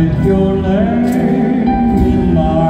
with your name in my